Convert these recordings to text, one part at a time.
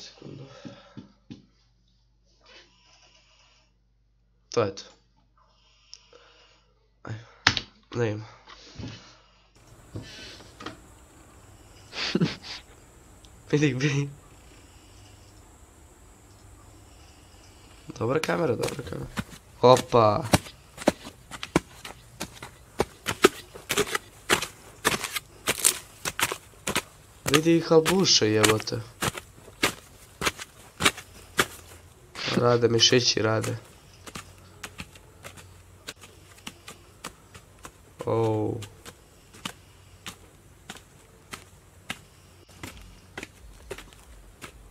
sekundu. To je to. Aj, ne ima. vidi, vidi. Dobra kamera, dobra kamera. Opa. Vidi ih albuše jebote. Rade, mišići rade. Oh.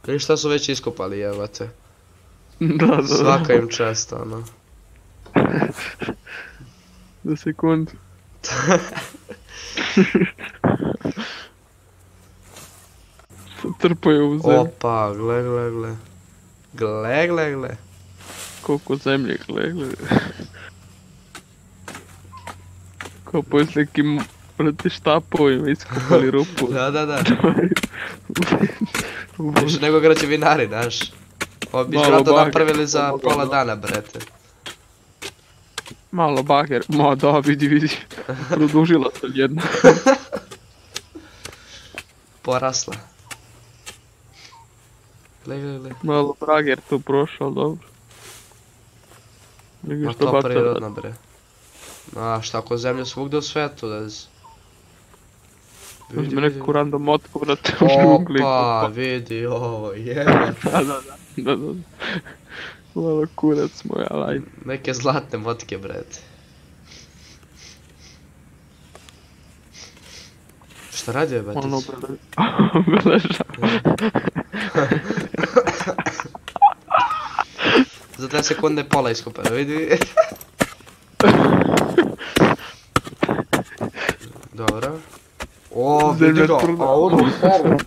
Vidiš šta su već iskopali jebote. Da, da, da. Svaka im čast ono. Za sekundu. Trpaju u zemlju. Opa, gle, gle, gle. Gle, gle, gle. Koliko zemlje, gle, gle. Kao poslije kim proti štapovima iskopali rupu. Da, da, da. Više nego građevinari, znaš. Ovo bi Malo vjerojatno bager, napravili za pola da. dana, brete. Malo bager, ma da, vidi, vidi. Produžila se jedna. Porasla. Gle, gle. Malo bager tu prošao, dobro. Ma to baca. prirodno, bre. A šta ako zemlja svugdje u svetu, da. Vidi, Uzme vidi. neku random motku, brate, u džungli. Opa, vidi ovo, jebe. Da, da, da, da, da. Malo kurac moj, ali ajde. Neke zlatne motke, brete. Šta radi je, Ono Betis? Za dve sekunde je pola iskopano, vidi. Dobro. O, vidi ga, a ono, stvarno.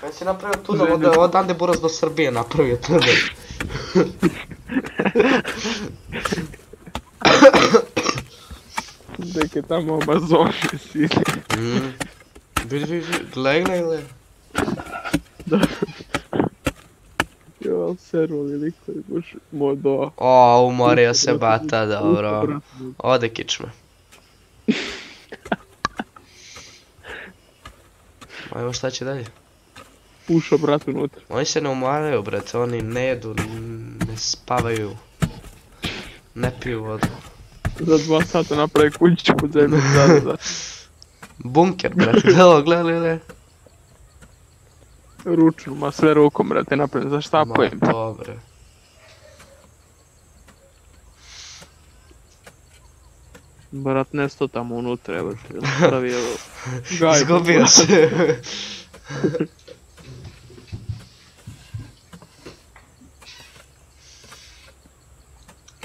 Kaj si napravio tunel od, od Ande Buras do Srbije napravio tunel. Neke tamo Amazoni sili. Mm. Vidi, vidi, vidi, gle, gle, gle. Jo, servo veliko je baš modo. O, umorio se bata, dobro. Ode kičme. Ajmo šta će dalje? Ušao brat unutra. Oni se ne umaraju, brate, oni ne jedu, ne spavaju. Ne piju vodu. Za dva sata napravi kućić pod zemlju. Da, da, da. Bunker, brate, evo, gledaj, gledaj. Ručno, ma sve rukom, brate, napravim. Za štapujem. Ma, dobre. Brat nesto tamo unutra, evo evo. Gajbu. Izgubio se.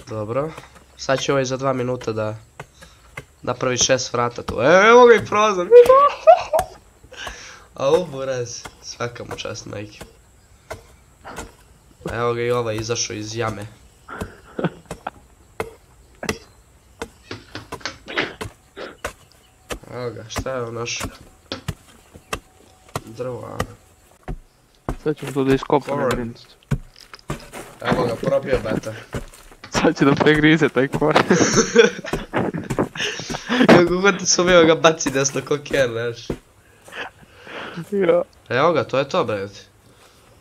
Dobro. Sad će ovaj za dva minuta da napravi šest vrata tu. E, evo ga i prozor. A u buraz. Svaka mu čast majke. Evo ga i ovaj izašao iz jame. Evo ga, šta je našo? Drva. Sad ćemo to da grincu. Evo ga, probio beta. Sad će da pregrize taj koren. Kako god sumio ga baci desno ko ker, znaš. Ja. Evo ga, to je to, brate.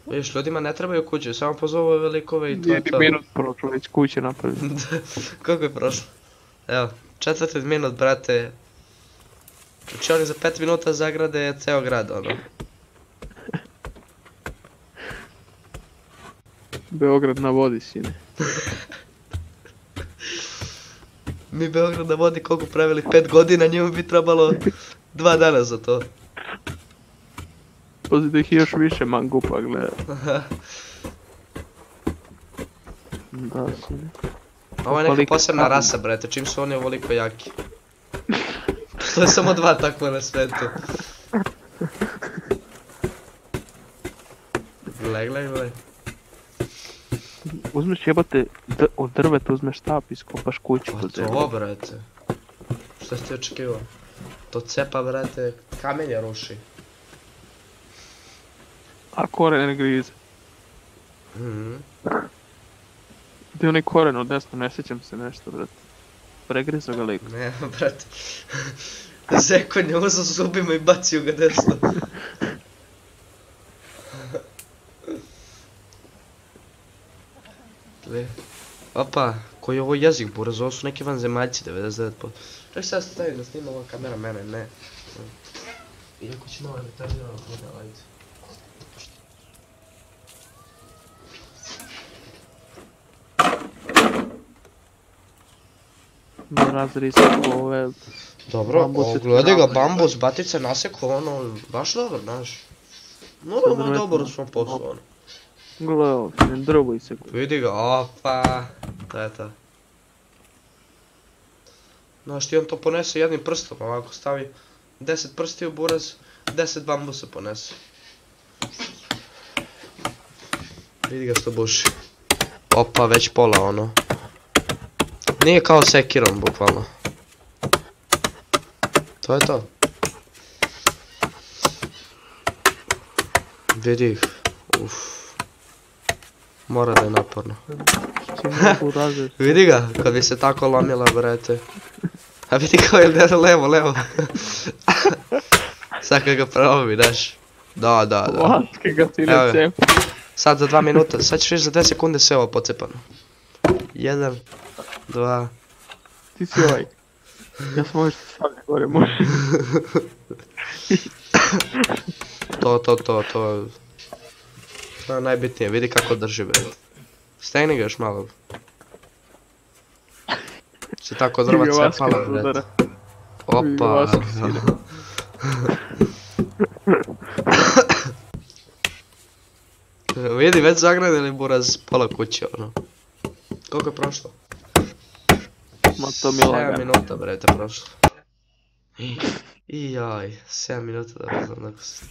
Vidiš, ljudima ne trebaju kuće, samo pozovu velikove i to je to. minut prošlo, već kuće napravim. Kako je prošlo? Evo, četvrti minut, brate. Znači oni za pet minuta zagrade ceo grad, ono. Beograd na vodi, sine. Mi Beograd na vodi koliko pravili pet godina, njemu bi trebalo dva dana za to. Pazi da ih još više mangupa gleda. Da, sine. Ovo je neka posebna rasa, brate, čim su oni ovoliko jaki. To je samo dva takva na svetu. Gle, gle, gle. Uzmeš jebate, od drveta uzmeš štap i skopaš kuću Pa to, brate. Šta si ti očekivao? To cepa, brate, kamenje ruši. A koren ne grize. Mhm. Gdje je onaj koren od desno, ne sjećam se nešto, brate. Pregrizao ga lik. Ne, brate. Zekon je uzao zubima i bacio ga desno. Gle. Opa, koji je ovo jezik buraz, ovo su neki vanzemaljci 99%. Čak sad stavim da snima ova kamera mene, ne. Iako će malo retardirano bude, ajde. Da razri se ove... Dobro, je gledaj ga, bambus, batica naseklo, ono, baš dobro, znaš. Normalno drvetom. dobro u svom poslu, ono. Gle ovdje, ne se. Vidi ga, opa, to je to. Znaš ti on to ponese jednim prstom, ovako stavi 10 prsti u buraz, 10 bambusa ponese. Vidi ga što buši. Opa, već pola ono. Nije kao sekirom, bukvalno. To je to. Vidi ih. Uf. Mora da je naporno. Vidi ga, kad bi se tako lomila, brate. A vidi kao je levo, levo. Sad kad ga probi, daš. Da, da, da. Vatke ga ti ne. Sad za dva minuta, sad ćeš za 10 sekunde sve ovo pocepano. Jedan, dva, Ti si ovaj. Ja sam ovaj što stavlja gore, može. to, to, to, to. To je najbitnije, vidi kako drži, bre. Stegni ga još malo. Se tako sve Vaska pala, bre. Opa. Vidi, već zagradili buraz pola kuće, ono. Koliko je prošlo? Ma to mi je 7 lagano. minuta, brete, prošlo. I, i jaj, 7 minuta da ne znam neko se...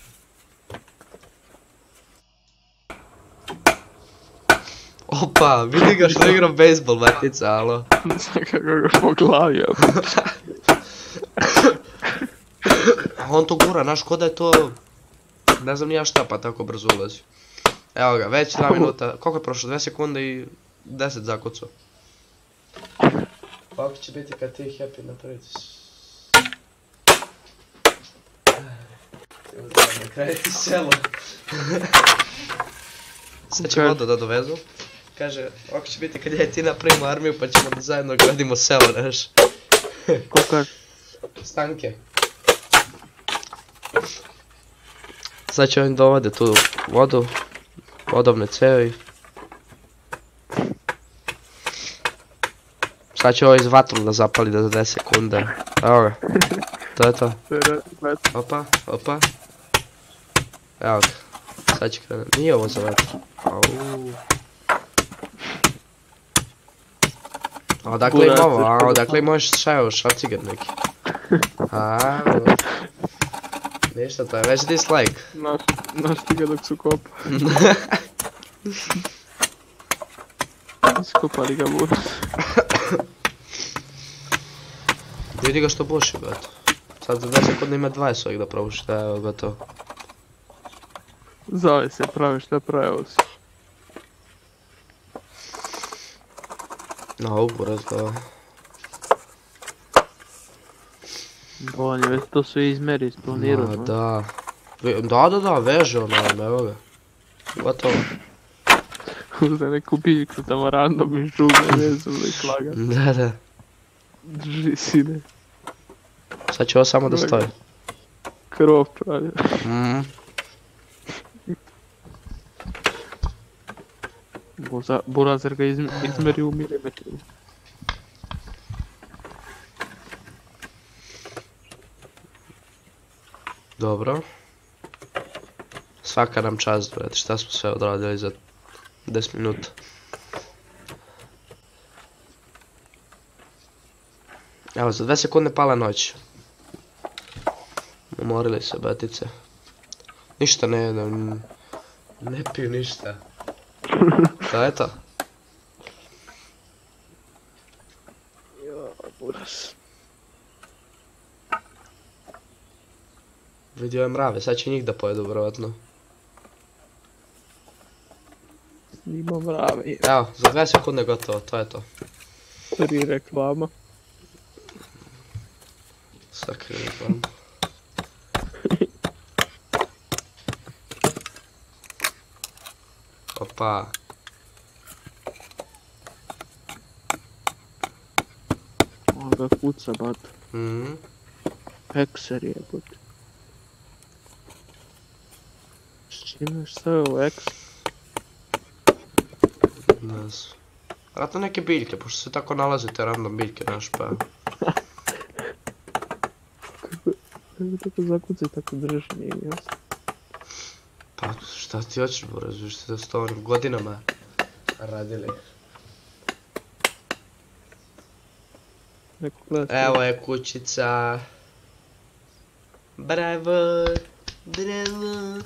Opa, vidi ga što igra bejsbol, matica, alo. Znam kako ga poglavio. On to gura, znaš, ko da je to... Ne znam ni ja šta, pa tako brzo ulazi. Evo ga, već 2 minuta, koliko je prošlo? 2 sekunde i 10 zakucao. Kako će biti kad ti happy napraviti? Na kraju ti selo. Sad će vodu da dovezu. Kaže, ovako će biti kad ja i ti napravimo armiju pa ćemo da zajedno gradimo selo, znaš. Ko kaže? Stanke. Sad će oni dovode tu vodu, vodovne cevi. Sad će ovo iz vatru da zapali da za 10 sekunde. Evo ga. To je to. Opa, opa. Evo ga. Sad će krenuti. Nije ovo za vatru. Au. A odakle im ovo? A odakle im možeš šta je ovo? Šaciger neki. Ništa, to je već dislike. Naš, naš ti ga dok su kopa. Iskopali ga bura. Vidi ga što buši, brate. Sad za 10 sekundi ima 20 ovih da probuši, da je gotovo. Zove se, pravi šta pravi ovo si. Na ovu razgleda. On je već to sve izmeri, isplanirao. Ma no. da. Da, da, da, veže ono, evo ga. Gotovo. Uzme neku biljku tamo random iz džugle vezu i klaga. Da, da. Drži sine. Sad će ovo samo da stoji. Krov pravi. Mhm. Burazer ga izme- izmeri u milimetrima. Dobro. Svaka nam čast, brate, šta smo sve odradili za 10 minuta. Evo, za 2 sekunde pala noć. Umorili se, batice. Ništa ne jedem. Ne piju ništa. To je to. Buraz. Vidio je mrave, sad će njih da pojedu, vjerojatno. snima mrave. Evo, za 2 sekunde gotovo, to je to. Tri reklama. Sakri reklam. Opa. On ga kuca, bat. Mhm. Hekser je, bat. S čime, šta je ovo, eks? Ne znam. Vratno neke biljke, pošto se tako nalaze te random biljke, znaš pa... Kako tako zakuca i tako drži, nije jasno. Šta ti hoćeš Boraz, vi ste s to onim godinama radili. Evo je kućica. Bravo, bravo.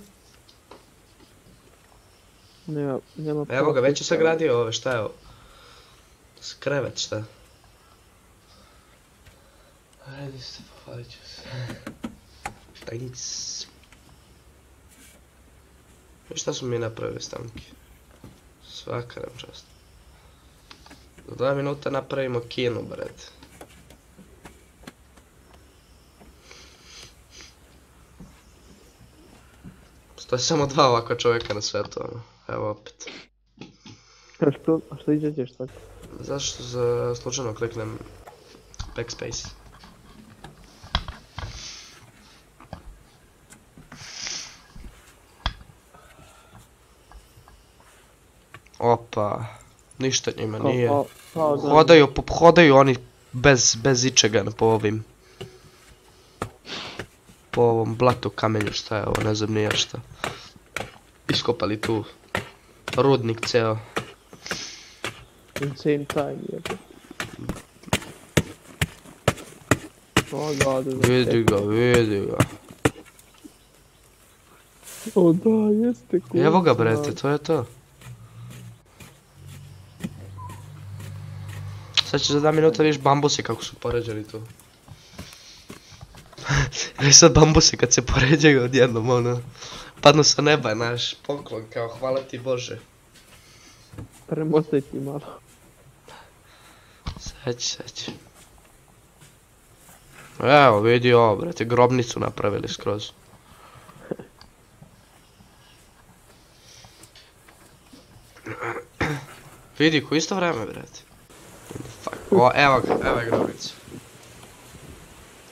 Nema, nema Evo ga, već je sagradio ove, šta je ovo? Skrevet, šta? Ajde se, pohvalit ću se. Štajnic. I šta su mi napravili stanki? Svaka nam čast. Za dva minuta napravimo kinu, bred. Postoje samo dva ovakva čovjeka na svijetu, ono. Evo opet. A što, a što tako? Zašto za slučajno kliknem backspace? Opa, ništa njima nije. da- Hodaju, hodaju oni bez, bez ičega po ovim. Po ovom blatu kamenju, šta je ovo, ne znam nije šta. Iskopali tu rudnik ceo. Insane time je. Vidi ga, vidi ga. O da, jeste kuca. Evo ga brete, to je to. Sad će za dva minuta vidiš bambusi kako su poređeni tu. Viš sad bambusi kad se poređaju odjednom ono. Padnu sa neba naš poklon kao hvala ti Bože. Premotaj ti malo. Sad će, sad će. Evo vidi ovo brate, grobnicu napravili skroz. Vidi, ko isto vreme, brate. O, evo ga, evo je grobnica.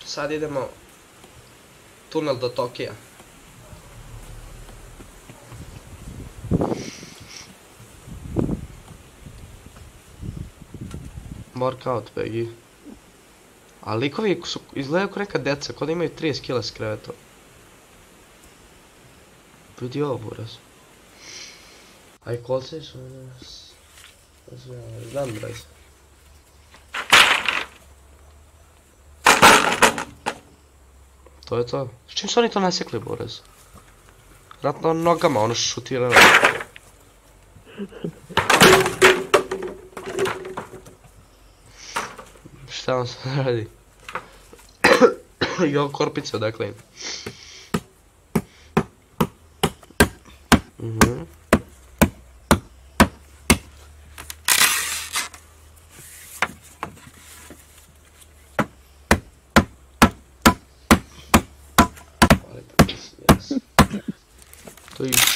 Sad idemo tunel do Tokija. Workout, Peggy. A likovi su, izgledaju kao neka deca, kao da imaju 30 kila s krevetom. Vidi ovo, buraz. Aj, kolce su... Znam, brez. To je to. S čim su oni to nasekli, buraz? Vratno nogama, ono šutirano. Šta on sad radi? I korpice odakle. Mhm.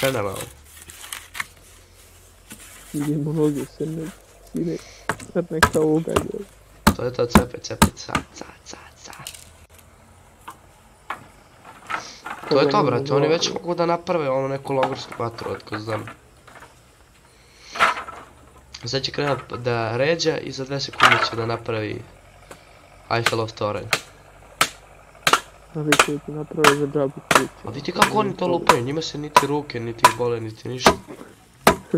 To je general. Idemo noge se ne... Sine, sad neka ugađa. To je to cepe, cepe, ca, ca, ca, ca. To je to, brate, oni već mogu da naprave ono neku logorsku vatru, otko znam. Sad će krenut da ređa i za dve sekunde će da napravi Eiffelov toranj. Ali će ti napravi za džabu kuće. A vidi kako oni to lupaju, njima se niti ruke, niti bole, niti ništa.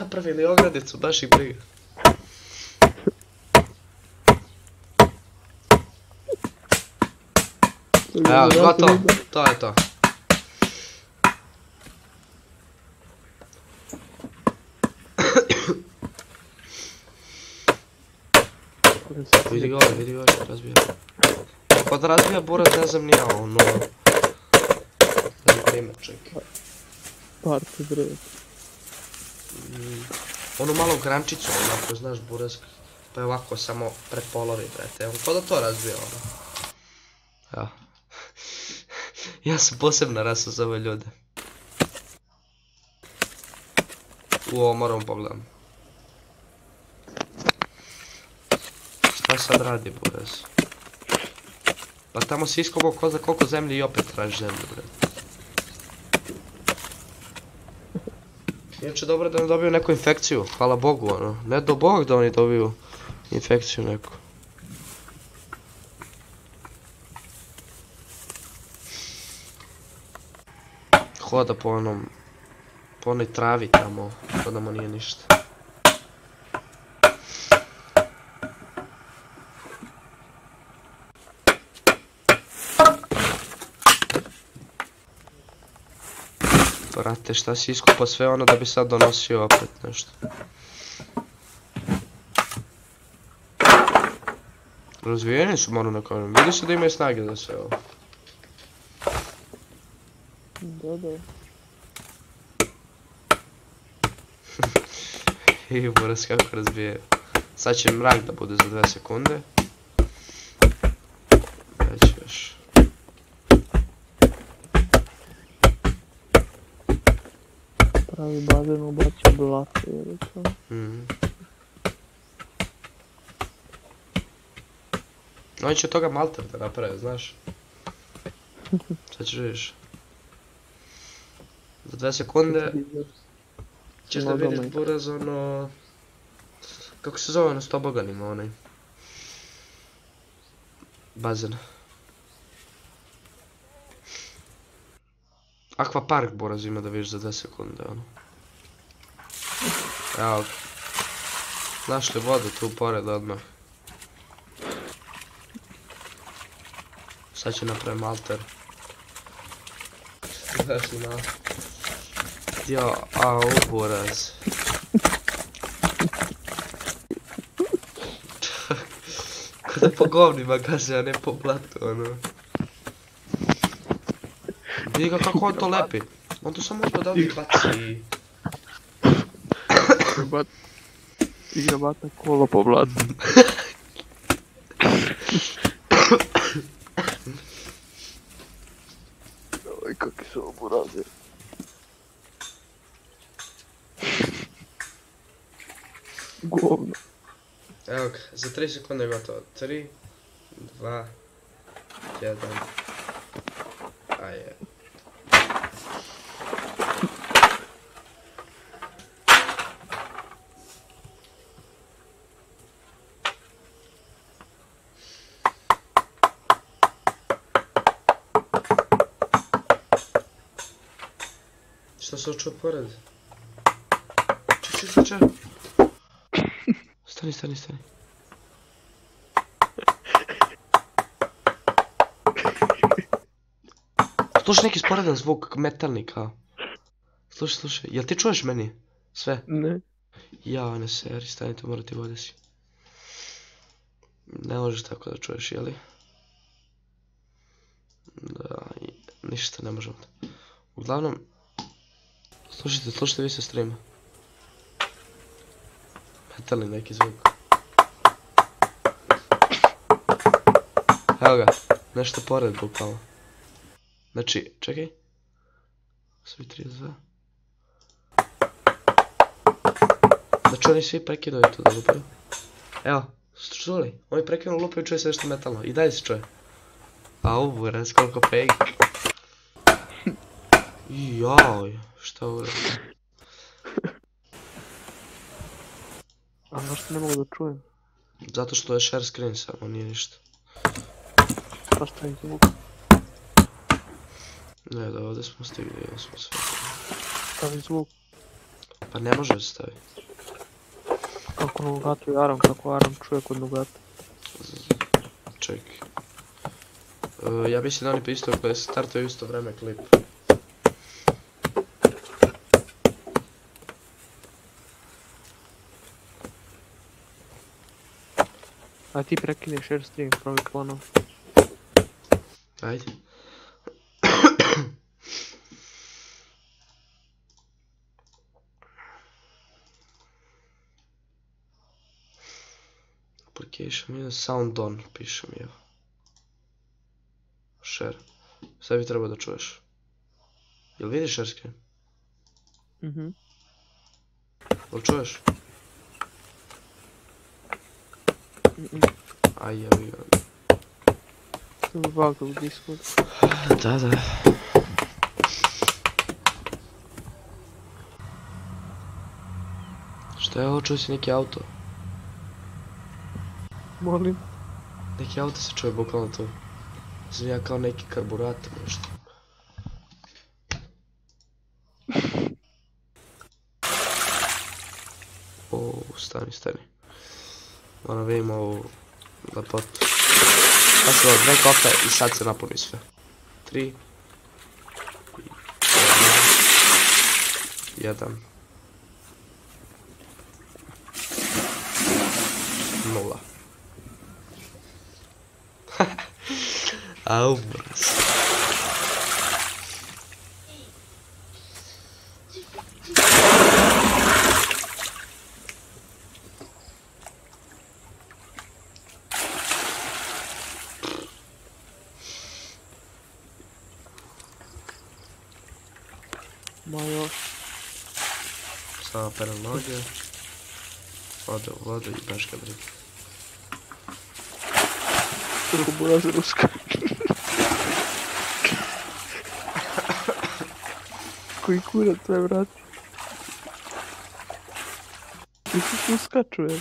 Napravili ogradicu, baš ih briga. Evo, gotovo, to je to. Vidi ga vidi ga razbija. Kod razbija buraz ne znam nija ono... Ne znam prime, čekaj. Party bre. Mm, Onu malu grančicu, onako, znaš, buresk. Pa je ovako samo prepolovi, brate. On ko da to razbio, ono. Ja. ja sam posebna rasa za ove ljude. U ovo moram pogledam. Šta sad radi, burez? Pa tamo si iskopao ko za koliko zemlje i opet traži zemlju, bre. Inače dobro da ne dobiju neku infekciju, hvala Bogu ono. Ne do Bog da oni dobiju infekciju neku. Hoda po onom, po onoj travi tamo, ko da mu nije ništa. Brate, šta si iskupao sve ono da bi sad donosio opet nešto? Razvijeni su moram na kojem. Vidi se da imaju snage za sve ovo. Da. I buras kako razbijaju. Sad će mrak da bude za 2 sekunde. Već još. Pravi bazen ubacio blato ili to. Mhm. Oni će od toga malter da naprave, znaš. Sad ćeš vidiš. Za 2 sekunde ćeš da vidiš i- buraz ono... Kako se zove ono s toboganima onaj? Bazen. Aqua park buraz ima da vidiš za 2 sekunde ono. Evo. Našli vodu tu pored odmah. Sad će napravim alter. Znaš li malo? Jo, au, buraz. Kada po govnima gaze, a ne po blatu, ono. Vidi ga kako on to lepi. On to samo uzme da ovdje baci. Bat... Igra bata kolo po blatu. Oj, kakvi su ovo buraze. Govno. Evo ga, za 3 sekunde je gotovo. 3, 2, 1. Aje. Se očuo pored? Če, če, če, če. Stani, stani, stani. Slušaj neki sporedan zvuk, metalni kao. Slušaj, slušaj, jel ti čuješ meni? Sve? Ne. Ja, ne seri, stani tu, mora ti vode si. Ne možeš tako da čuješ, jeli? Da, ništa ne možemo. Uglavnom, slušajte, slušajte vi sa streama. Metalni neki zvuk. Evo ga, nešto pored bukvalno. Znači, čekaj. Svi 32. Znači oni svi prekidaju tu da lupaju. Evo, ste čuli? Oni prekinu lupaju čuje se nešto metalno. I dalje se čuje. A ovo, raz koliko fake. Joj, šta ovo A zašto ne mogu da čujem? Zato što je share screen samo, nije ništa. Pa šta je zvuk? Ne, da ovdje smo stigli, ja smo sve. Stavi zvuk. Pa ne može se staviti. Kako Nugatu i Aram, kako Aram čuje kod Nugata. Čekaj. E, ja mislim da oni pa isto koje startaju isto vreme klip. A ti prekine share stream, pravi pono. Ajde. Application minus sound on, pišem je. Share. Sve bi trebao da čuješ. Jel vidiš share screen? Mhm. Mm Jel čuješ? Aj, jebi ga. Sam vaga u Discord. Da, da. Šta je ovo, čuje se neki auto? Molim. Neki auto se čuje bukvalno tu. Znam ja kao neki karburator nešto. O, stani, stani. Moram vidim ovu lepotu. Ovo dve kope i sad se napuni sve. Tri. Jedan. Nula. Au, brz. Ma još. Samo perem noge. Ode u vodu i beška briga. Drugo burazer ruska. Koji kurac sve vrati. Ti se tu skačuje.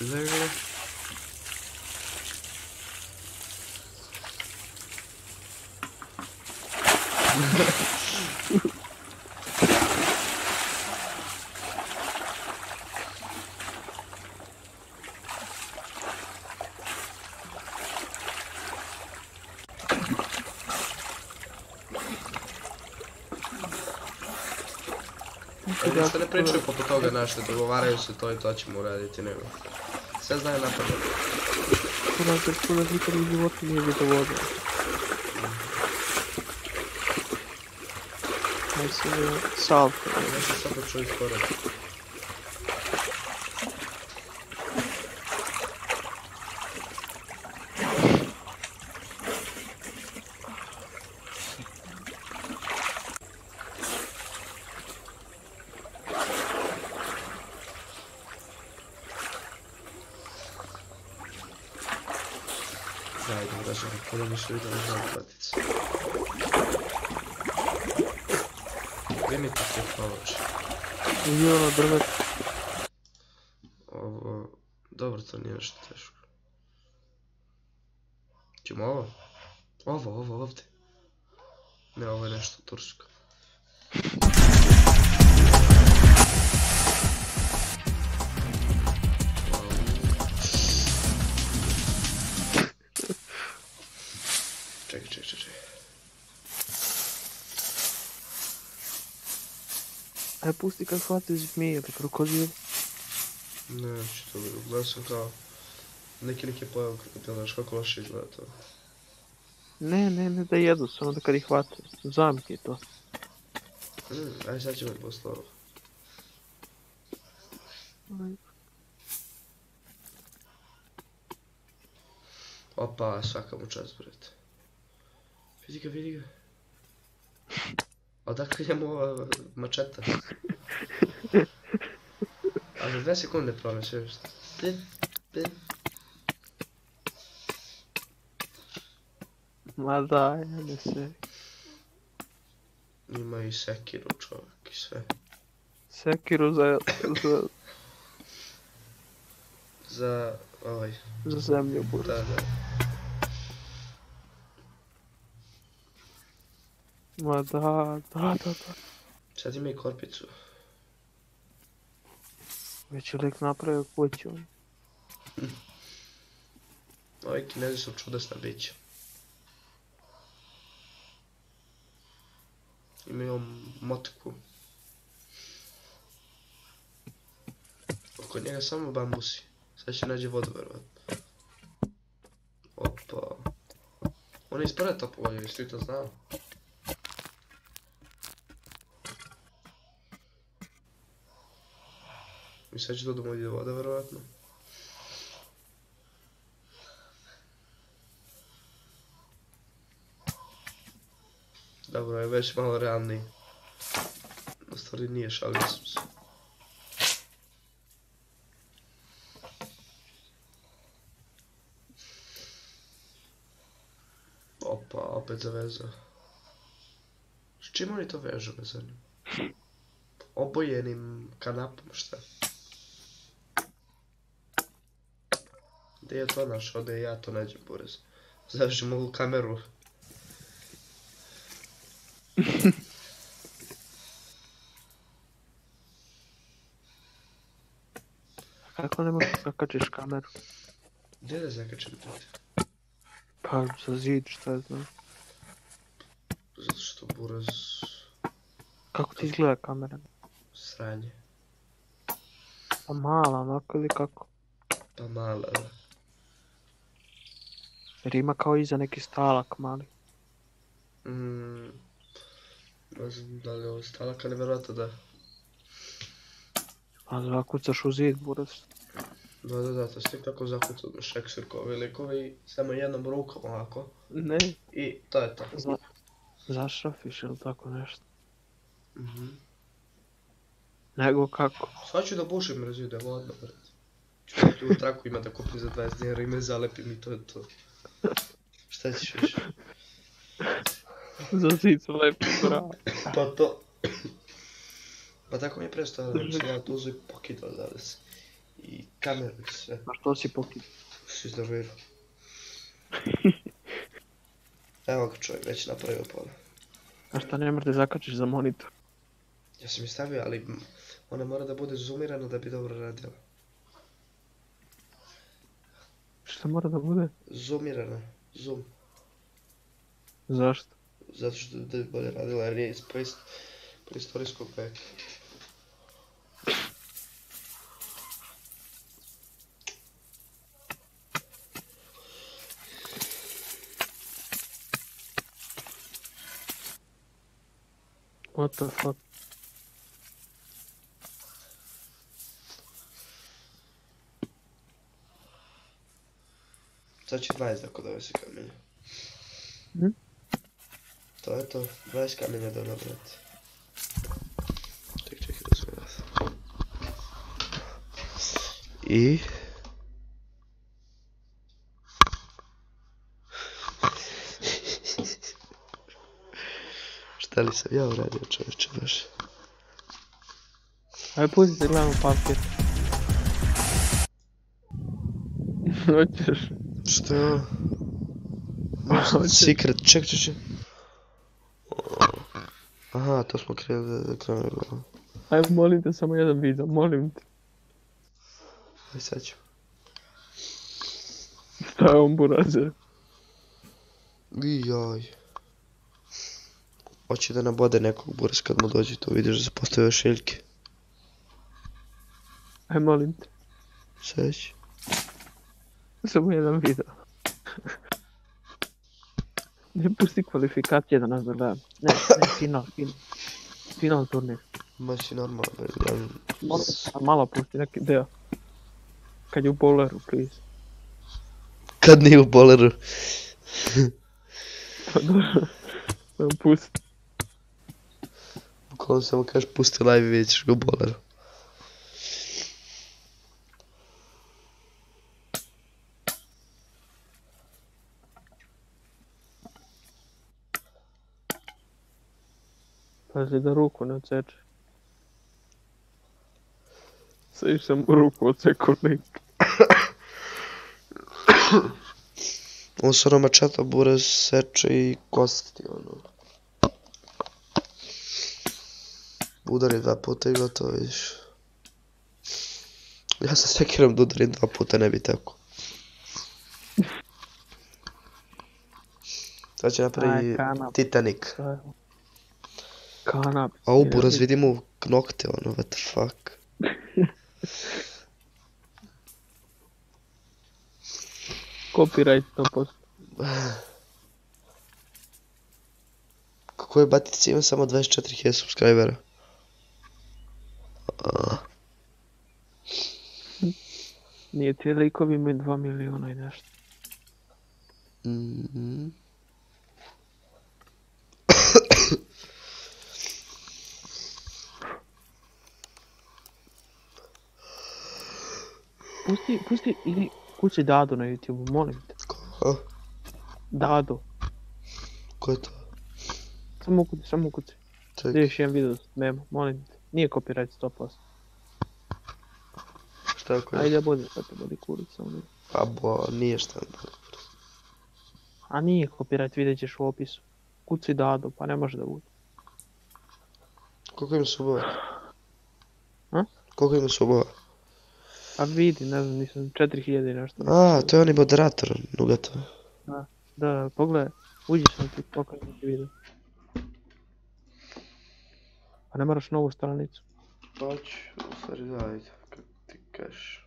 Zagre. Oni što ne pričaju našte, dogovaraju se to i to ćemo uraditi, nego. Sve znaju napamet. Burazer, kurac nikad u životu nije vidio vodu. Aj se je salto. Nešto sad da čuju skoro. Ajde, uražemo, puno mi su vidjeli znam platice. Gdje mi to sve poloči? I ono drvet. Pusti kad hvati zmije ili krokodil. Ne, što to bilo. Gledao sam kao... Neki neki pojao krokodil, znaš kako loše izgleda to. Ne, ne, ne da jedu, samo da kad ih hvate. Zamki to. Mm, aj sad ćemo posle ovo. Opa, svaka mu čast, brate. Vidi ga, vidi ga. Odakle njemu ova mačeta? A za dve sekunde promes, još. Pip, pip. Ma daj, ne se. Ima i sekiru čovjek i sve. Sekiru za, za, Za ovaj, za zemlju da, bude. da. Ma da, da, da, da. Sad ima i korpicu. Već je lik napravio kuću. Ovi kinezi su čudesna bića. Imaju motku. Oko njega samo bambusi. Sad će nađe vodu, verovatno. Opa. On je ispred topovolje, jesi ti to znao? I sad će to do mojih voda, verovatno. Dobro, je već malo realniji. U stvari nije, šalio sam se. Opa, opet zavezao. S čim oni to vežu, me zanim? Obojenim kanapom, šta? Gdje je to našao, da ja to nađem, Boris? Završim ovu kameru. Kako ne možeš zakačiš kameru? Gdje da zakačem to? Pa za zid, šta ja znam. Zato što buraz Kako ti izgleda kamera? sranje. Pa mala, onako ili kako? Pa mala, da. Jer ima kao iza neki stalak mali. Mm, ne znam da li je ovo stalak, ali vjerojatno da. A zakucaš u zid, buraz. Da, da, da, to stik tako zakucao do Šekspirkovi likovi, samo jednom rukom ovako. Ne, I to je to. za, zašrafiš ili tako nešto. Mhm. Nego kako? Sad ću da bušim razvijem, evo odmah, brat. Ću da tu u traku ima da kupim za 20 dinara i me zalepim i to je to. Šta ćeš više? za sam lepo bravo. Pa to. Pa tako mi je prestao, da sam ja tu uzeo i pokidao danas. I kameru i sve. A što si pokid? Si iznervirao. Evo ga čovjek, već napravio pola. A šta ne možete zakačiš za monitor? Ja sam je stavio, ali ona mora da bude zoomirana da bi dobro radila. Šta mora da bude? Zoomirana, zoom. Zašto? Zato što bi bolje radila, jer je iz preist- preistorijskog veka. What the fuck? Sad će 20 da kod ove se kamenja. Mhm. To je to, 20 kamenja da nabrati. Ček, čekaj da sve vas. I... Šta li sam ja uradio čovječe baš? Ajde pusti da gledamo papir. Hoćeš? Hoćeš? Secret, ček, ček, ček. Aha, to smo krenuli da krenuli. Ajde molim te samo jedan video, molim te. Aj sad ću. Šta je on burazer? I jaj. Hoće da nabode nekog buras kad mu dođe to vidiš da se postavio šiljke. Aj molim te, Sad ću. samo jedan video. Ne pusti kvalifikacije da nas gledam. Ne, ne, final, final. Final turnir. Ma si normalno, gledam. Malo, malo pusti neki deo. Kad je u bowleru, please. Kad nije u boleru. Pa dobro. Pusti. Bukvalno samo kažeš pusti live i vidjet ćeš ga u boleru. Pazi da ruku ne odseče. Sve sam ruku odsekao lik. On se mačeta buraz seče i kosti, ono. Udari dva puta i gotovo, vidiš. Ja sa sekirom da udarim dva puta, ne bi tako. Sad će napravi. Titanic. Kanap. A u buraz vidimo u nokte, ono, what the fuck. Copyright 100%. Kako je Batica ima samo 24.000 subscribera? A, Nije ti likovi imaju 2 miliona i nešto. mhm. Pusti, pusti, idi kući Dado na YouTube, molim te. A? Dado, Ko je to? samo ukuci, samo ukuci. Čekaj, Vidiš jedan video, nema, molim te. Nije copyright 100%. šta je ko je? Ajde budi, pa te budi kurac samo. ne. A bo, nije šta. A nije copyright, vidjet ćeš u opisu. Kuci Dado, pa ne može da bude. Koliko ima subova? A? Koliko ima subova? A vidi, ne znam, nisam 4000 i nešto. A, to je onaj moderator, Nugato. Da, pogledaj, uđi sam ti, pokažem ti video. Pa ne moraš novu stranicu. Pa ću, u stvari da, ajde, kako ti kažeš.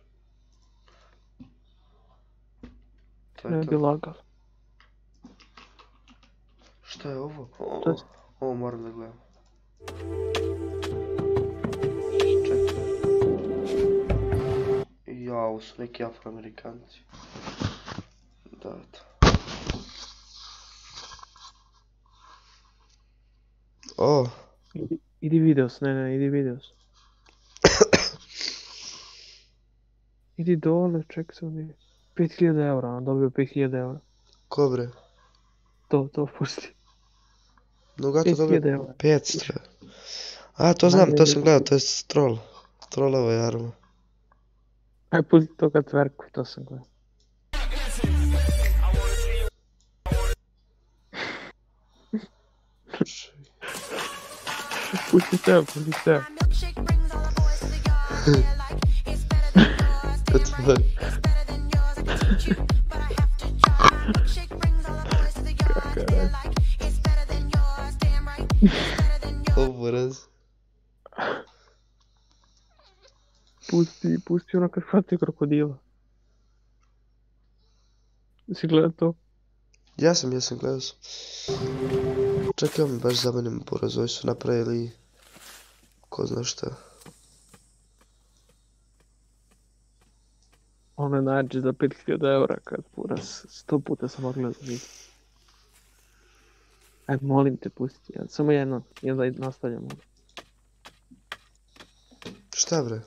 To Ne je bi to. lagal. Šta je ovo? O, To ovo moram da gledam. Ja, ovo su neki afroamerikanci. Da, da. O, Idi, idi videos, ne, ne, idi videos. idi dole, ček se ovdje. 5000 eura, on dobio 5000 eura. ko bre? To, to pusti. Nugato 5000 dobio eura. 500. A, to znam, to sam gledao, to je troll. Trollovo je arma. Aj, pusti to kad tverku, to sam gledao. Pusti tebe, pusti tebe. My milkshake brings Pusti, pusti ono kad hvati krokodila. Si gledao to? Ja sam, ja sam gledao sam. Čekaj, mi baš zamenim buraz, ovi su napravili... Ko zna šta. Ono nađe za 5000 eura kad pura s- sto puta sam odgledao. Aj, molim te, pusti. Ja, samo jedno, i onda i nastavljamo. Šta bre?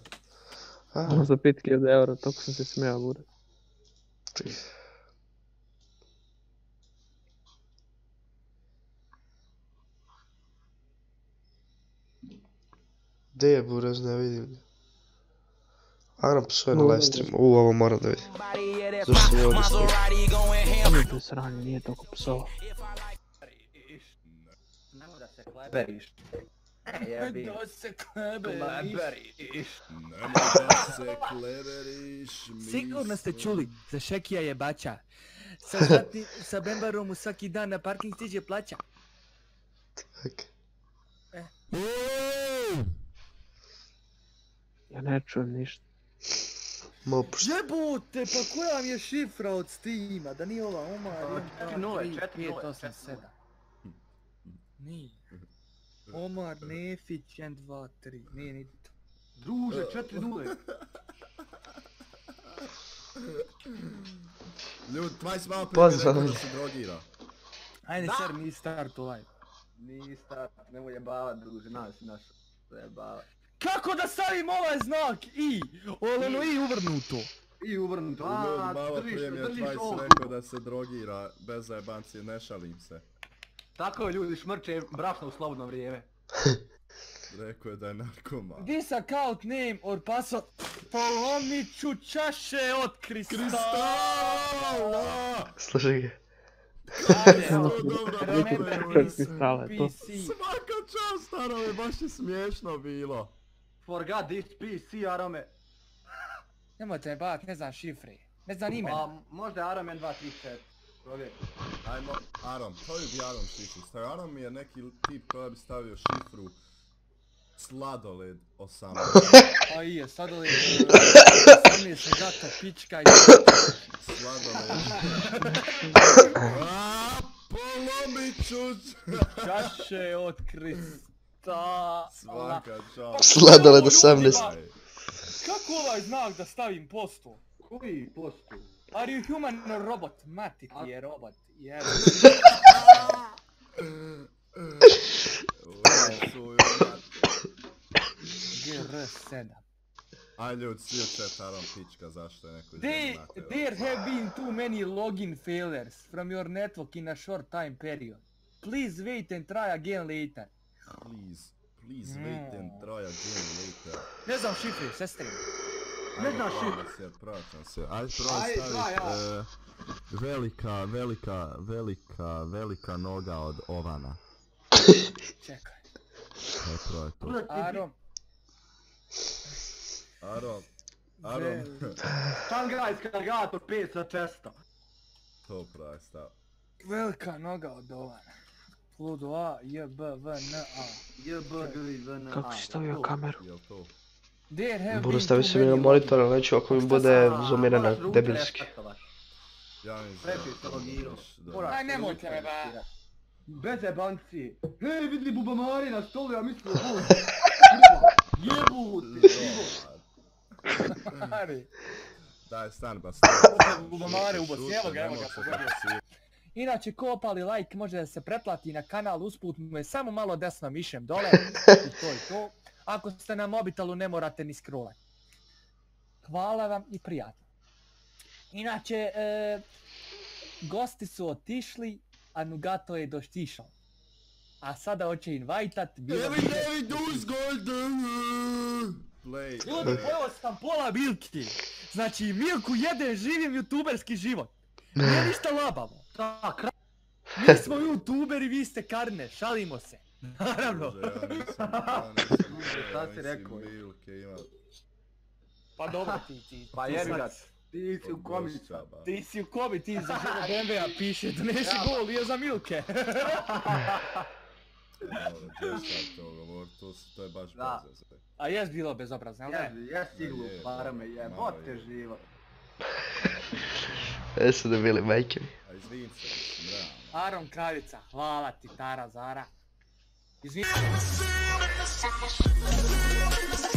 A, Ono za 5000 eura, toliko sam se smijao, bude. čekaj. Gdje je buraz, ne vidim. Aram psuje na Ovo, live streamu. U, ovo moram da vidim. Zašto mi ovdje stoji? Samo to sranje, nije toliko psova. Nemoj da se kleberiš. Jebi. Da se kleberiš. Nemoj da se kleberiš. Sigurno ste čuli za Šekija jebača. Sa, zlatni, sa Bembarom mu svaki dan na parking stiže plaća. Ok. Ja ne čujem ništa. Malo pošto... Jebote, pa koja vam je šifra od Steama? Da nije ova Omar, Četiri nule, četiri nule, 5, 8, četiri 7. Nije. Omar Nefić, 1, 2, 3. Nije ni to. Druže, četiri nule. Ljud, tvaj si malo prije rekao da se drogira. Ajde, ser, mi start live. Nista, nemoj jebavat, druže, nas, naš. Jebavat. Kako da stavim ovaj znak I? Oleno I uvrnuto. I uvrnuto, a, malo držiš, prije mi je držiš ovo. rekao da se drogira, bez zajebancije, ne šalim se. Tako je, ljudi šmrče brašno u slobodno vrijeme. Rekao je da je narkoman. This account name or password Polomiću čaše od kristala. Kristala! Slušaj ga. Svaka čast, starove, baš je smiješno bilo. Forgot this PC, Arome. Nemojte me bavit, ne znam šifre. Ne znam A, imena. možda je Arome 1, 2, 3, 4. Provjeri. Ajmo, Arom, koju bi Arom šifru stavio? Arom mi je neki tip koji bi stavio šifru Sladoled 18. A i je. Sam je se gato pička i... Sladoled. A, Polomiću! Čaše od kristala. Svaka čast. Sladoled Ljudi, 18. ba- Kako ovaj znak da stavim posto? Koji postu? Are you human or robot? Mati ti je robot. Mate. GR7. Aj ljudi, svi Aron pička, zašto je neko izgledao na there have been too many login failures from your network in a short time period. Please wait and try again later. Please, please wait and try again later. Ne znam šifre, sestre. Ne se, praćam se. Ajde probaj Ajde, velika, velika, velika, velika noga od ovana. Čekaj. Ajde probaj to. Arom. Aron, Aron, Šangajski alligator 5 sa 400. to probaj stav. Velika noga od ovana. Ludo A, J, B, V, N, A. J, B, G, I, V, N, A. Kako si stavio kameru? Jel to? Budu been stavi too se mi na monitor, ali neću ako mi bude zoomirana debilski. Ja mislim to. Moraš Aj, nemojte me, ba. Bez jebanci. Hej, vidli bubamari na stolu, ja mislim da bud. Jebuti, jebuti. Ari. Daj, stan ba stan. Bubamare ubo, evo ga, evo ga, Inače, ko opali like može da se pretplati na kanal, usput mu je samo malo desno mišem dole. I to je to. Ako ste na mobitelu ne morate ni scrollati. Hvala vam i prijatno. Inače, e, gosti su otišli, a Nugato je doštišao. A sada hoće invajtat, Evi, evi, dus golden! Play. Ljudi, pojeo sam pola Milki. Znači, Milku jede živim youtuberski život. Nije ništa labavo. Ta, kra... Mi smo youtuberi, vi ste karne, šalimo se. Naravno. Šta si rekao? Pa dobro ti, ti. Pa ti jebi ga. Ti si u komica. Gošćaba. Ti si u komi, ti za život BMW-a piše, donesi gol, je za Milke. Gdje sad to govor, to, to je baš Da. bez veze. A jes bilo bezobrazno, jel ne? Jes, jes iglu, Je, parame, jebote je. život. E su debili, majke mi. A izvin se, realno. Aron Kraljica, hvala ti Tara Zara. Izvini. Mihal.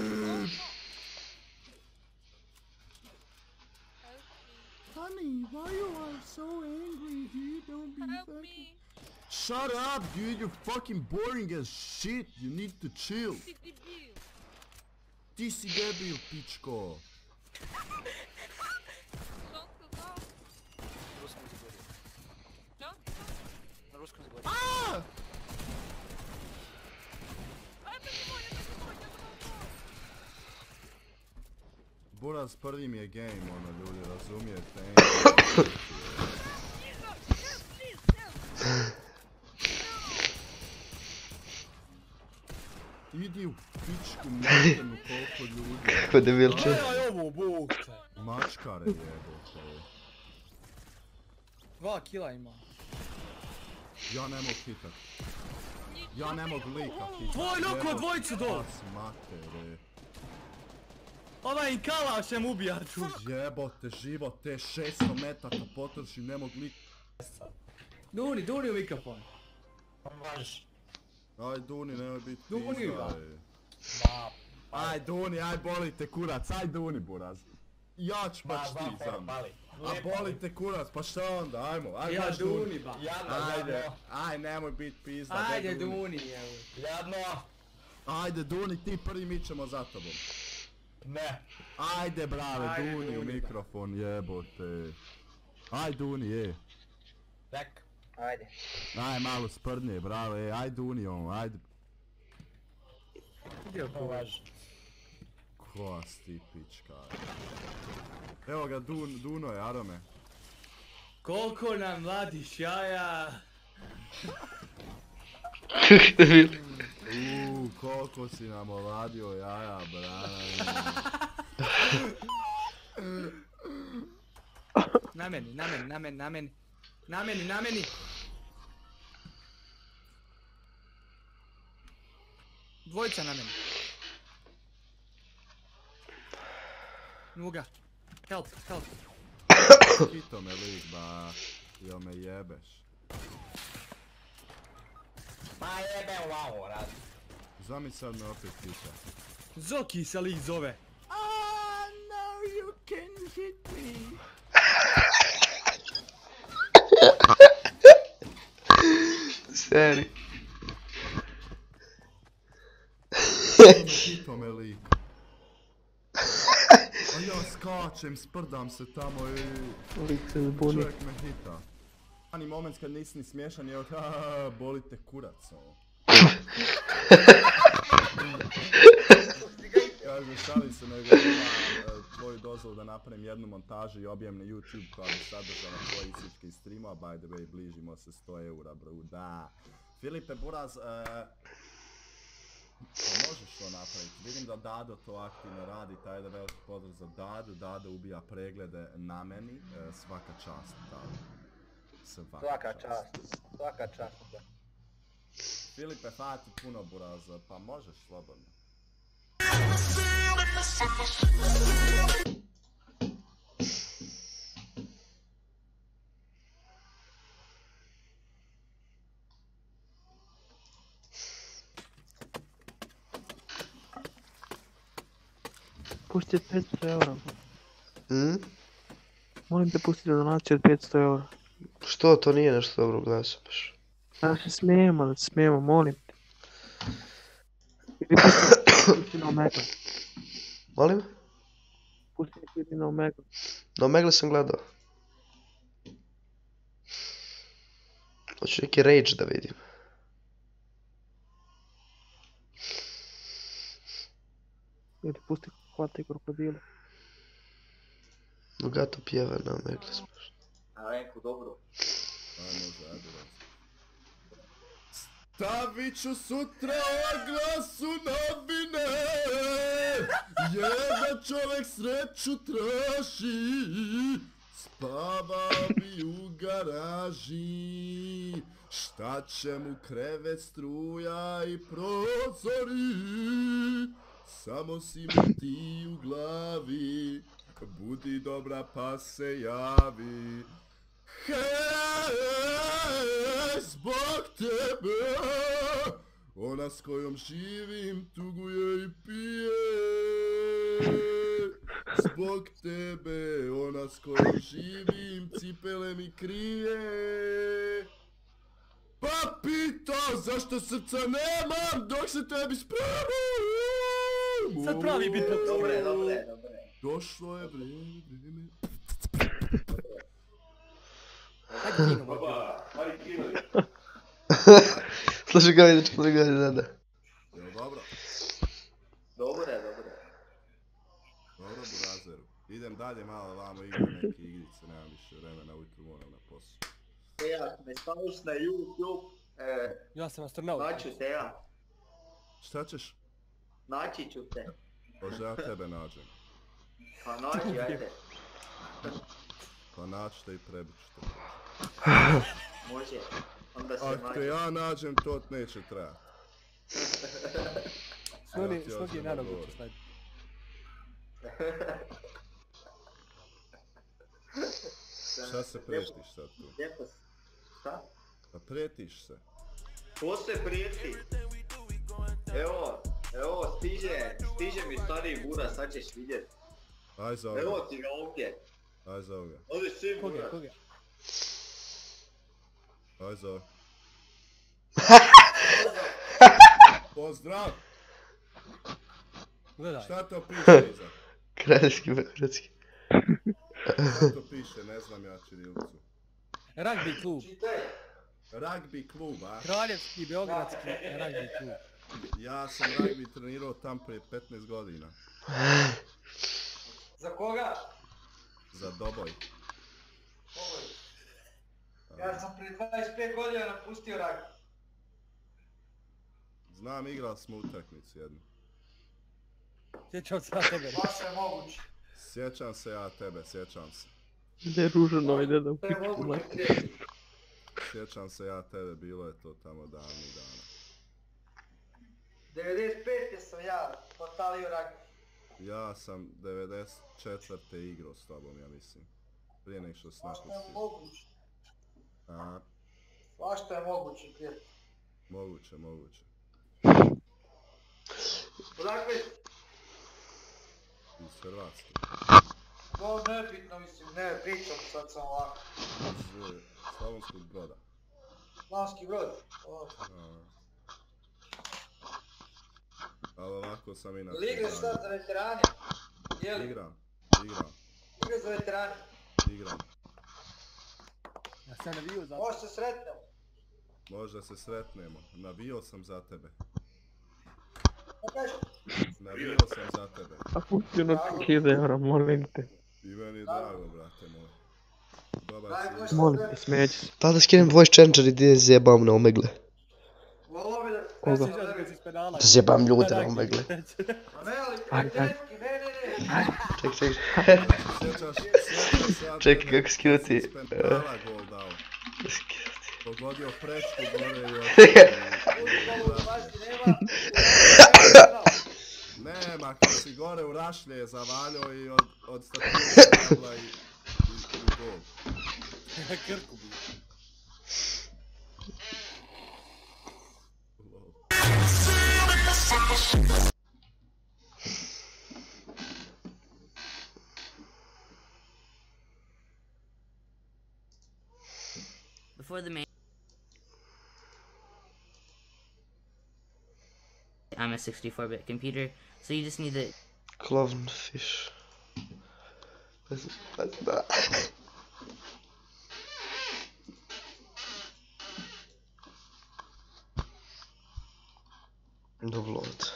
Honey, why you are so angry, dude? Don't be Help fucking... me! Shut up, dude. You're fucking boring as shit. You need to chill. Ti debil! Ti si debil, pičko. Buraz prvi mi je game, ono, ljudi, razumijete? Idi u pičku matenu koliko ljudi. Kako debilče. Gledaj ovo, bukte. Mačkare jebote. Dva kila ima. Ja ne mogu hitat. Ja ne mogu lika hitat. Tvoj od dvojicu dol. Vas matere. Ovaj kalašem ubija tu. Jebote, život, te 600 metaka potrošim, ne mogu lika. Duni, duni u mikrofon. Aj Duni, nemoj biti Duni, ba. Aj Duni, aj boli te kurac, aj Duni buraz. Ja ću pa ti za mnom. A boli te kurac, pa šta onda, ajmo, aj Ja Duni ba. Ajde, aj nemoj bit pizda, Ajde Duni, evo. Ajde Duni, ti prvi mi ćemo za tobom. Ne. Ajde brave, Ajde, duni, u mikrofon, jebote. Aj duni, je. Tak. Ajde. Aj malo sprdnje, brave, e, aj duni on, ajde. Gdje to važi? Kosti pička. Evo ga, dun, duno je, arome. Koliko nam mladi jaja? Uuu, koliko si nam ovadio jaja, brane. Na meni, na meni, na meni, na meni. Na meni, na meni. Dvojica na meni. Nuga. Help, help. Hito me lik, ba. Jel me jebeš? Ma jebe u ovo, rad. Zamisli sad me opet hita. Zoki se lik zove. Seri. Hito me lik. A ja skačem, sprdam se tamo i... Lik se zbuni. Čovjek me hita. Ani moment kad nisi ni smiješan je ha, boli te kurac ovo. Kaže, šali se nego e, tvoju dozvolu da napravim jednu montažu i objem na YouTube koja bi sadržala tvoje isličke streamova, by the way, bližimo se 100 eura, bro, da. Filipe Buraz, e, pa možeš to napraviti. Vidim da Dado to aktivno radi, taj da veliki pozdrav za Dadu. Dado ubija preglede na meni, e, svaka čast, Dado. Svaka, Svaka čast. Svaka čast. da. Filipe, hvala ti puno Buraza, pa možeš slobodno. Pusti 500 eura. Mm? Molim te pusti donaciju od 500 eura. Što, to nije nešto dobro, gledaj se baš. Da se smijemo, da se smijemo, molim te. Pusti na Omega. Molim? Pusti mi na Omega. No, Megle sam gledao. Hoću neki rage da vidim. Ili pusti hvata i krokodile. Gato pjeva na Megle sam. A Renku, dobro. Aj, može, ajde reci. Stavit ću sutra oglas u novine. Jedan čovjek sreću traži Spava bi u garaži. Šta će mu krevet struja i prozori? Samo si mu ti u glavi. Budi dobra pa se javi zbog tebe. Ona s kojom živim tuguje i pije. Zbog tebe Ona s kojom živim cipele mi krije. Pa pita zašto srca nemam dok se tebi spremam Sad pravi bit Dobre, dobre, dobre. Došlo je vrijeme, vrijeme Hajde kino, Slušaj ga vidiš, slušaj ga vidiš, da. Jel dobro? Dobre, dobre. Dobro, Burazeru. Idem dalje malo vamo igram neke igrice, nemam više vremena, ujutru moram na posao. Teja, me staviš na YouTube, e, Ja sam astronaut. naću te ja. Šta ćeš? Naći ću te. Možda ja tebe nađem. Pa naći, ajde. Pa naći te i prebiću te. Može. Onda se Ako te ja nađem, to neće trajati. Snoni, snogi ozbiljno na nogu ću staviti. Šta se pretiš sad tu? Šta? Pa pretiš se. Ko se prijeti? Evo, evo stiže, stiže mi stariji bura, sad ćeš vidjet. Aj za Evo ti ga ovdje. Aj za ovoga, Ovdje si Koga, koga? aj za ovoga. Pozdrav! Gledaj. Šta to piše iza? Kraljevski, beogradski. Šta to piše, ne znam ja Čirilucu. Rugby klub. Čitaj. Rugby klub, a? Kraljevski, beogradski rugby klub. Ja sam rugby trenirao tam prije 15 godina. Za koga? Za doboj. Ja sam prije 25 godina napustio rak. Znam, igrali smo utakmicu jednu. Sjećam se na tebe. Baš je moguće. Sjećam se ja tebe, sjećam se. Ide ružano, ide da To je pičku moguće. mater. prijeti. Sjećam se ja tebe, bilo je to tamo davnih dana. 95. sam ja potalio rak. Ja sam 94. igrao s tobom, ja mislim. Prije nek što si Svašta je moguće. A, Svašta je moguće, prijatelj. moguće, moguće. Odakle? Iz Hrvatske. To nebitno, mislim, ne, pričam sad sam ovako. Iz eh, Slavonskog broda. Slavonski brod. Ali ovako sam inače. Jel igraš branio. sad za veterane? Jeli? Igram, igram, Igraš za veterane? igram. Ja sam navio za Možda se sretnemo. Možda se sretnemo. Navio sam za tebe. Pa Navio sam za tebe. A pusti ono 1000 eura, molim te. I meni je drago, brate moj. Dobar si. Molim te, smeći se. Pa da skinem voice changer i gdje zjebam na omegle. Koga? Zjebam ljude na omegle. Ne, ali Aj. Ček, ček. Čekaj, kako dao. Pogodio prečku gore i nema. kad si gore u rašlje je zavalio i od, od stative stavila i, i, i gol. Krku bi. Before the main. I'm a 64-bit computer, so you just need the Clownfish. Bez, bez, da. Download.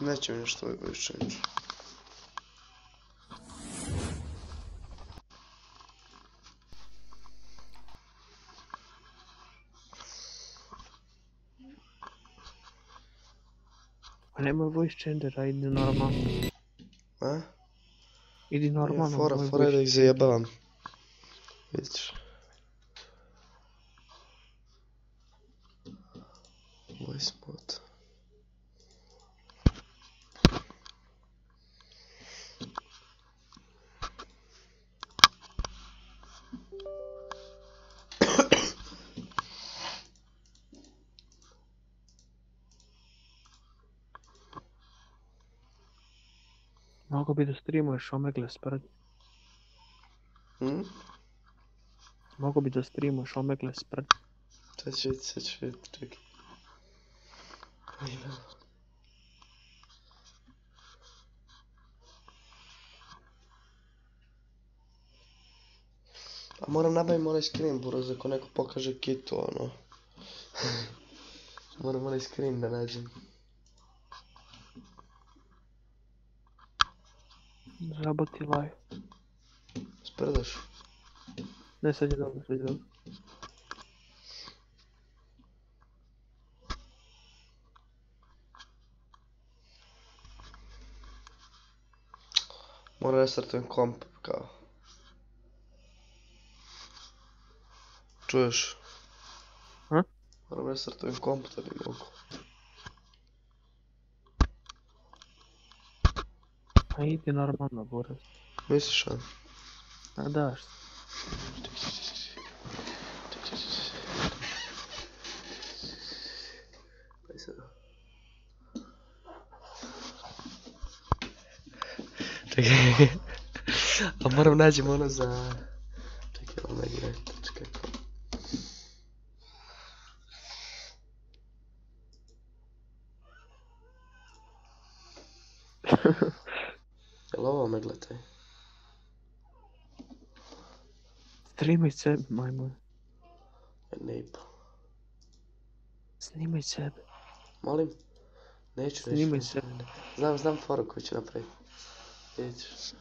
Neće mi nešto ovaj voice changer. A nema voice changera, idi normalno. A? Idi normalno. Fora, nemoj fora je da voice streamuješ Omegle spred. Hm? Mogu bi da streamuješ Omegle spred. Sad će vidjeti, sad će vidjeti, čekaj. Ajde. A moram nabavim onaj screen, buraz, ako neko pokaže kitu, ono. moram onaj screen da nađem. Zaboti live. Sprdaš? Ne, sad je dobro, sad je dobro. Moram restartujem komp, kao. Čuješ? Ha? Moram restartujem komp da bi mogu. A idi normalno, buraz. Misliš, a? A daš. Aj sad. Čekaj. A moram nađem ono za... Čekaj, ono negdje, čekaj. Jel ovo me gledaj? Streamaj sebe, majmoj. Ne i. Snimaj sebe. Molim? Neću, neću. Snimaj neću, se. ne, ne. Znam, znam foru koju ću napraviti. Vidjet.